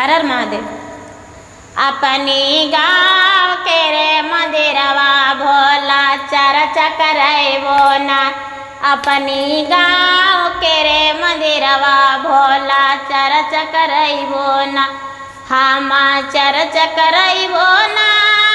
हर हर महादेव अपनी गाँव के रे मंदिरवा भोला चर चकर ना। अपनी गाँव के रे मंदिरवा भोला चर चकर ना। हम चर चकर ना।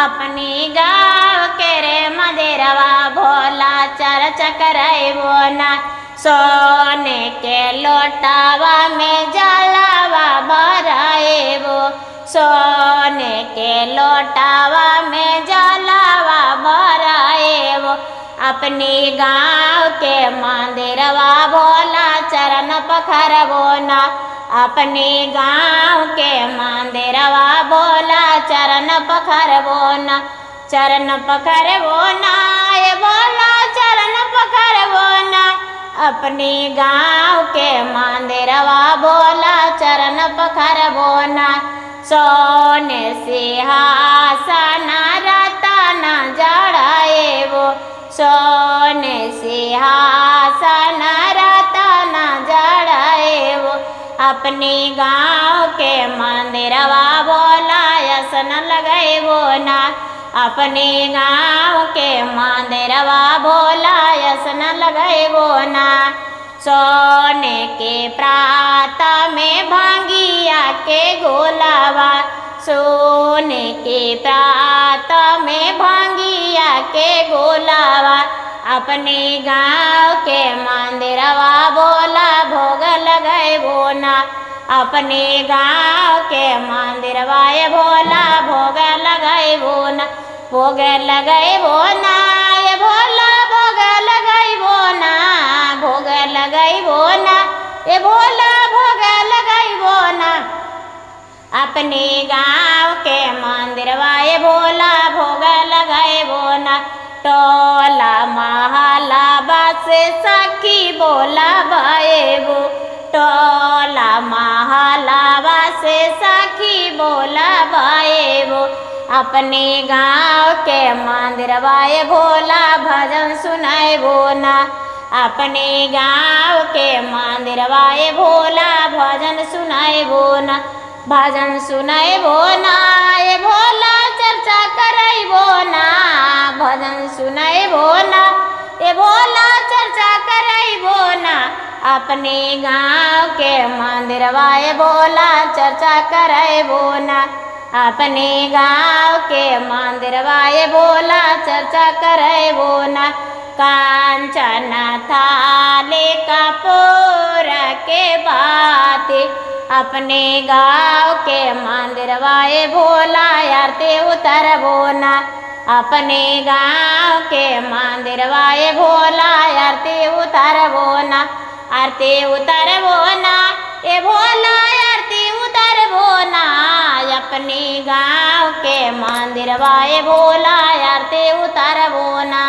अपनी गाँव के रे मंदिरवा भोला चर्चा करैबो ना। सोने के लोटावा में जलावा भराएबो सोने के लोटावा में जलावा भराएबो अपनी गाँव के मंदिरवा भोला चरण पखरबो ना। अपनी गाँव के मंदिरवा बोला, चरण पखर बोना चरण पखरबो बोना बोला, चरण पखर बोना अपने गाँव के मंदिरवा बोला, चरण पखर बोना सोने सिंहासन अपनी गाँव के मंदिरवा भोला यसन लगैबो ना। अपने गाँव के मंदिरवा भोला यसन लगैबो ना। सोने के प्रात में भांगिया के गोलावा। सोने के प्रात में भांगिया के गोलावा। अपने गाँव के मंदिरवा बोला अपने गाँव के मंदिरवा ये भोला भोग लगैबो ना, भोग लगैबो ना ये भोला भोग लगैबो बोना भोग लगैबो बोना ये भोला भोग लगैबो ना। अपने गाँव के मंदिरवा ये भोला भोग लगैबो बोना टोला महला बस सखी बोला बाएबो टोला महला से सखी बोला बाएबो अपने गाँव के मंदिरवा ये भोला भजन सुनाएबो ना। अपने गाँव के मंदिरवा ये भोला भजन सुनाएबो ना। भजन सुनाएबो ना ये भोला चर्चा करैबो ना। भजन सुनाएबो ना। ये भोला चर्चा करैबो ना अपने गाँव के मंदिरवा ये भोला चर्चा करैबो ना अपने गाँव के मंदिरवा ये भोला चर्चा करैबो ना कांचन थाले कपूर के बाते। अपने गाँव के मंदिरवा ये भोला आरती उतर ना अपने गाँव के मंदिर वाए भोला, आरती उतर बोना आरती उतर बोना ए भोला, आरती उतर बोना अपने गाँव के मंदिर वाए भोला, आरती उतर बोना